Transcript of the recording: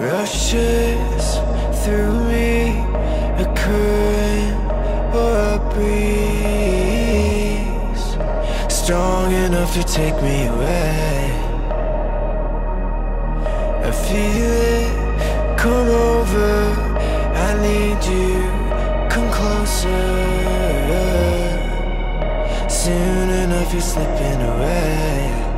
Rushes through me A current or a breeze. Strong enough to take me away. I feel it come over. I need you, come closer. Soon enough you're slipping away.